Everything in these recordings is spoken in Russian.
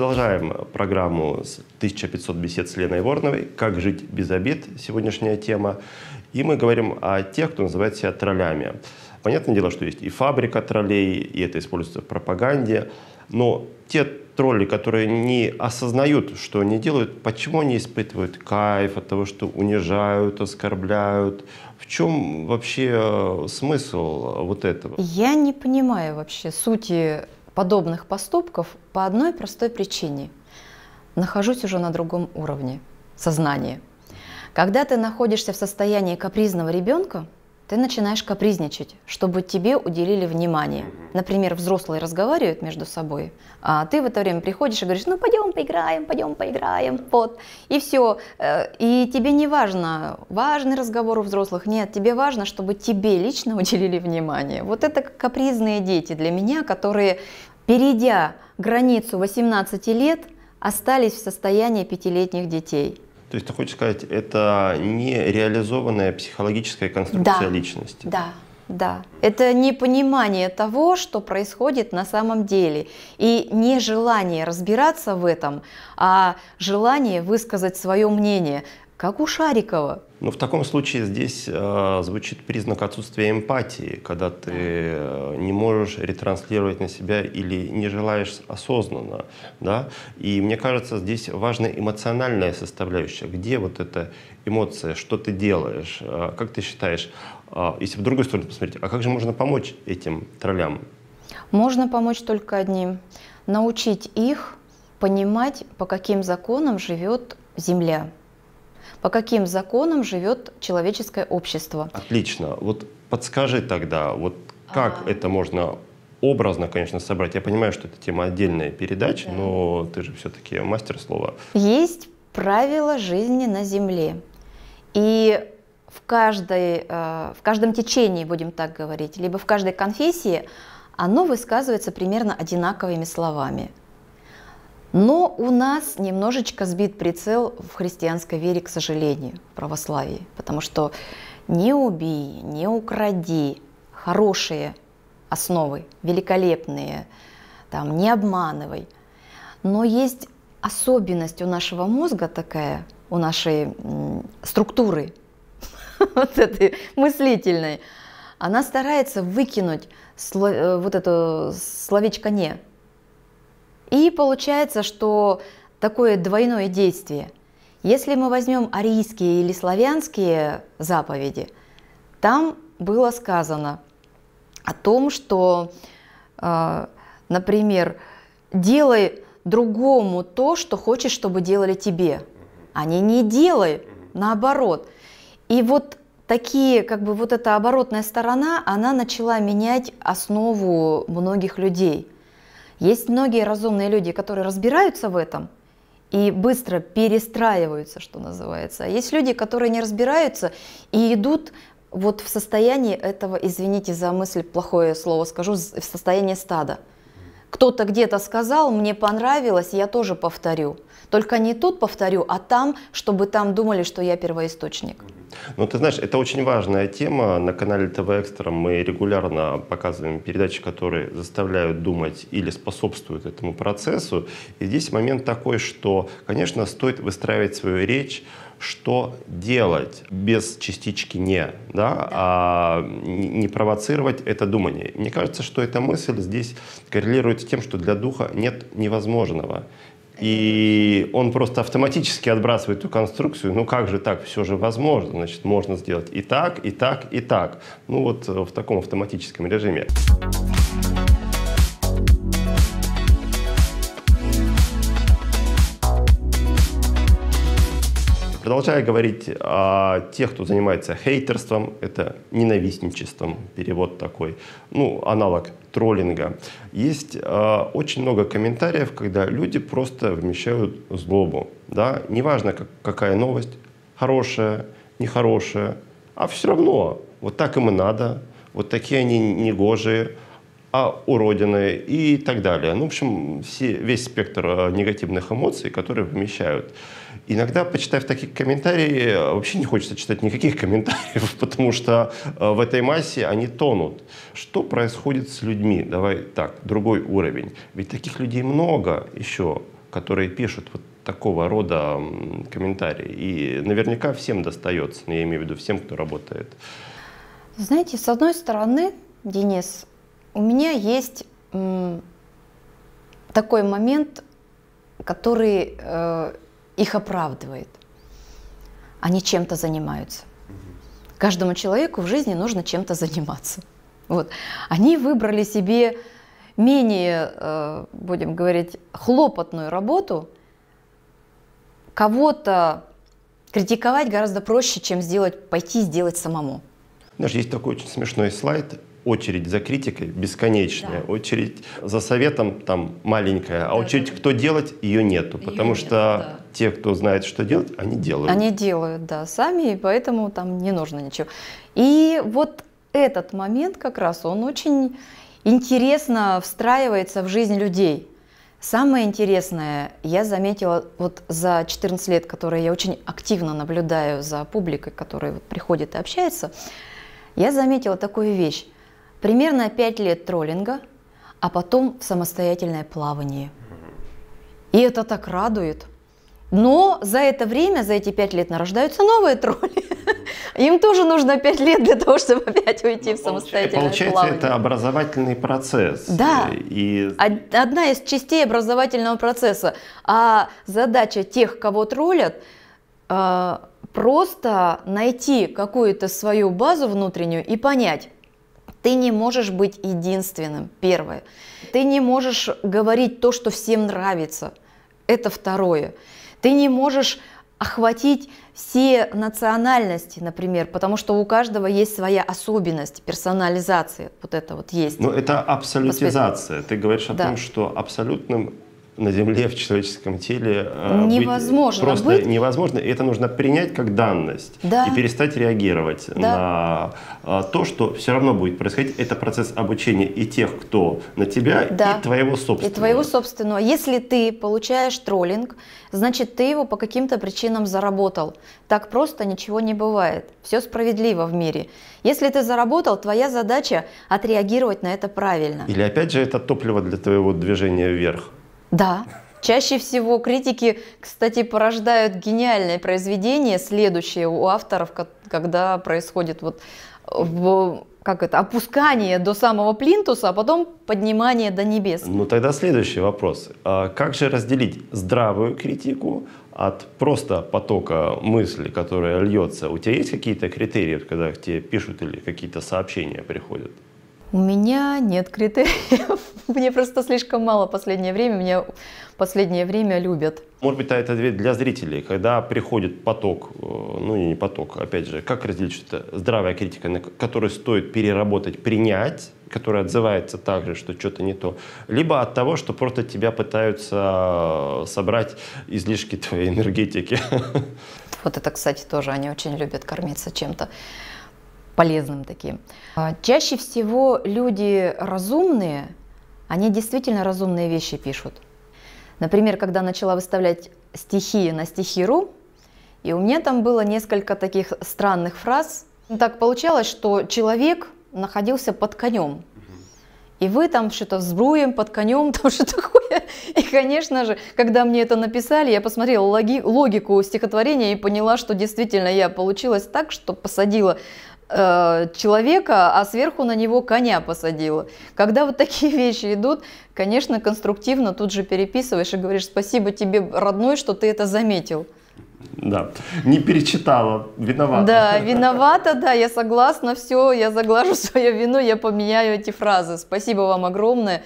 Продолжаем программу с 1500 бесед с Леной Ворновой «Как жить без обид» сегодняшняя тема. И мы говорим о тех, кто называет себя троллями. Понятное дело, что есть и фабрика троллей, и это используется в пропаганде. Но те тролли, которые не осознают, что они делают, почему они испытывают кайф от того, что унижают, оскорбляют? В чем вообще э, смысл вот этого? Я не понимаю вообще сути подобных поступков по одной простой причине. Нахожусь уже на другом уровне сознания. Когда ты находишься в состоянии капризного ребенка, ты начинаешь капризничать, чтобы тебе уделили внимание. Например, взрослые разговаривают между собой, а ты в это время приходишь и говоришь, ну пойдем поиграем, пойдем поиграем, вот, и все. Э, и тебе не важно, важный разговор у взрослых, нет, тебе важно, чтобы тебе лично уделили внимание. Вот это капризные дети для меня, которые, перейдя границу 18 лет, остались в состоянии пятилетних детей. То есть ты хочешь сказать, это не реализованная психологическая конструкция да. личности? Да, да. Это непонимание того, что происходит на самом деле. И не желание разбираться в этом, а желание высказать свое мнение как у Шарикова. Ну, в таком случае здесь э, звучит признак отсутствия эмпатии, когда ты э, не можешь ретранслировать на себя или не желаешь осознанно, да. И мне кажется, здесь важна эмоциональная составляющая. Где вот эта эмоция, что ты делаешь, э, как ты считаешь, э, если в другую сторону посмотреть, а как же можно помочь этим троллям? Можно помочь только одним: научить их понимать, по каким законам живет Земля по каким законам живет человеческое общество. Отлично. Вот подскажи тогда, вот как а... это можно образно, конечно, собрать. Я понимаю, что это тема отдельной передачи, да. но ты же все-таки мастер слова. Есть правила жизни на Земле. И в, каждой, э, в каждом течении, будем так говорить, либо в каждой конфессии, оно высказывается примерно одинаковыми словами. Но у нас немножечко сбит прицел в христианской вере, к сожалению, православии, потому что не убей, не укради, хорошие основы, великолепные, там, не обманывай. Но есть особенность у нашего мозга такая, у нашей структуры, вот этой мыслительной, она старается выкинуть э, вот это словечко «не», и получается, что такое двойное действие. Если мы возьмем арийские или славянские заповеди, там было сказано о том, что, э, например, делай другому то, что хочешь, чтобы делали тебе, а не не делай, наоборот. И вот такие, как бы вот эта оборотная сторона, она начала менять основу многих людей – есть многие разумные люди, которые разбираются в этом и быстро перестраиваются, что называется. А есть люди, которые не разбираются и идут вот в состоянии этого, извините за мысль, плохое слово скажу, в состоянии стада. Кто-то где-то сказал, мне понравилось, я тоже повторю. Только не тут повторю, а там, чтобы там думали, что я первоисточник. Ну, ты знаешь, это очень важная тема. На канале ТВ Экстра мы регулярно показываем передачи, которые заставляют думать или способствуют этому процессу. И здесь момент такой, что, конечно, стоит выстраивать свою речь что делать без частички «не», да, а не провоцировать это думание. Мне кажется, что эта мысль здесь коррелирует с тем, что для духа нет невозможного. И он просто автоматически отбрасывает эту конструкцию. Ну как же так? Все же возможно. Значит, можно сделать и так, и так, и так. Ну вот в таком автоматическом режиме. Продолжая говорить о тех, кто занимается хейтерством, это ненавистничеством, перевод такой, ну, аналог троллинга. Есть э, очень много комментариев, когда люди просто вмещают злобу. Да? Неважно, как, какая новость, хорошая, нехорошая, а все равно вот так им и надо, вот такие они негожие, а уродины и так далее. Ну, в общем, все, весь спектр э, негативных эмоций, которые вымещают. Иногда, почитав такие комментарии, вообще не хочется читать никаких комментариев, потому что э, в этой массе они тонут. Что происходит с людьми? Давай так, другой уровень. Ведь таких людей много еще, которые пишут вот такого рода комментарии. И наверняка всем достается, я имею в виду всем, кто работает. Знаете, с одной стороны, Денис, у меня есть такой момент, который э, их оправдывает. Они чем-то занимаются. Каждому человеку в жизни нужно чем-то заниматься. Вот. Они выбрали себе менее, э, будем говорить, хлопотную работу. Кого-то критиковать гораздо проще, чем сделать, пойти сделать самому. Знаешь, есть такой очень смешной слайд очередь за критикой бесконечная, да. очередь за советом там маленькая, а очередь да. кто делать ее нету, ее потому нет, что да. те, кто знает, что делать, они делают. Они делают, да, сами, и поэтому там не нужно ничего. И вот этот момент как раз, он очень интересно встраивается в жизнь людей. Самое интересное, я заметила вот за 14 лет, которые я очень активно наблюдаю за публикой, которая вот приходит и общается, я заметила такую вещь. Примерно 5 лет троллинга, а потом в самостоятельное плавание. И это так радует. Но за это время, за эти пять лет нарождаются новые тролли. Им тоже нужно пять лет для того, чтобы опять уйти в ну, самостоятельное Получается, плавание. это образовательный процесс. Да, и... одна из частей образовательного процесса. А задача тех, кого троллят, а, просто найти какую-то свою базу внутреннюю и понять, ты не можешь быть единственным, первое. Ты не можешь говорить то, что всем нравится. Это второе. Ты не можешь охватить все национальности, например, потому что у каждого есть своя особенность, персонализация, вот это вот есть. Но это абсолютизация. Ты говоришь о да. том, что абсолютным на Земле, в человеческом теле э, невозможно быть просто быть. невозможно. И это нужно принять как данность да. и перестать реагировать да. на э, то, что все равно будет происходить. Это процесс обучения и тех, кто на тебя, да. и твоего собственного. И твоего собственного. Если ты получаешь троллинг, значит ты его по каким-то причинам заработал. Так просто ничего не бывает. Все справедливо в мире. Если ты заработал, твоя задача отреагировать на это правильно. Или опять же это топливо для твоего движения вверх. Да. Чаще всего критики, кстати, порождают гениальное произведение, следующее у авторов, когда происходит вот как это, опускание до самого плинтуса, а потом поднимание до небес. Ну тогда следующий вопрос. А как же разделить здравую критику от просто потока мысли, которая льется? У тебя есть какие-то критерии, когда тебе пишут или какие-то сообщения приходят? У меня нет критериев. Мне просто слишком мало последнее время. Меня последнее время любят. Может быть, это для зрителей, когда приходит поток, э, ну не поток, опять же, как разделить, что это здравая критика, которую стоит переработать, принять, которая отзывается так же, что что-то не то, либо от того, что просто тебя пытаются собрать излишки твоей энергетики. Вот это, кстати, тоже они очень любят кормиться чем-то полезным таким. А, чаще всего люди разумные, они действительно разумные вещи пишут. Например, когда начала выставлять стихи на стихи.ру, и у меня там было несколько таких странных фраз. Так получалось, что человек находился под конем. И вы там что-то взбруем под конем, там что такое. И, конечно же, когда мне это написали, я посмотрела логи, логику стихотворения и поняла, что действительно я получилось так, что посадила Э, человека, а сверху на него коня посадила. Когда вот такие вещи идут, конечно, конструктивно тут же переписываешь и говоришь спасибо тебе, родной, что ты это заметил. Да, не перечитала, виновата. Да, виновата, да, я согласна, все, я заглажу свою вину, я поменяю эти фразы. Спасибо вам огромное,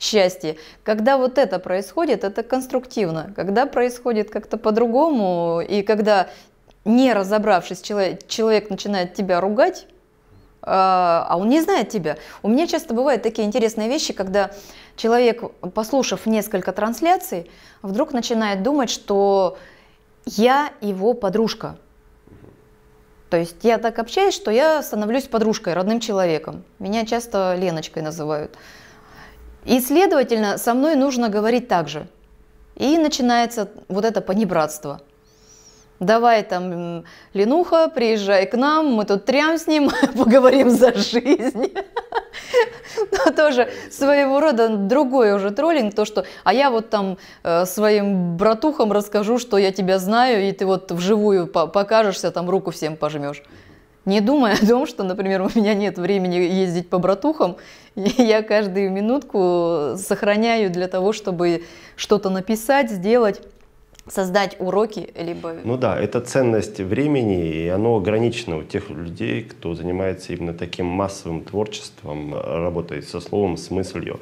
счастье. Когда вот это происходит, это конструктивно. Когда происходит как-то по-другому, и когда не разобравшись, человек, человек начинает тебя ругать, а, а он не знает тебя. У меня часто бывают такие интересные вещи, когда человек, послушав несколько трансляций, вдруг начинает думать, что я его подружка. То есть я так общаюсь, что я становлюсь подружкой, родным человеком. Меня часто Леночкой называют. И, следовательно, со мной нужно говорить так же. И начинается вот это понебратство. Давай там, Ленуха, приезжай к нам, мы тут трям с ним, поговорим за жизнь. Но тоже своего рода другой уже троллинг, то что, а я вот там э, своим братухам расскажу, что я тебя знаю, и ты вот вживую покажешься, там руку всем пожмешь. Не думая о том, что, например, у меня нет времени ездить по братухам, я каждую минутку сохраняю для того, чтобы что-то написать, сделать создать уроки, либо... Ну да, это ценность времени, и оно ограничено у тех людей, кто занимается именно таким массовым творчеством, работает со словом, с мыслью.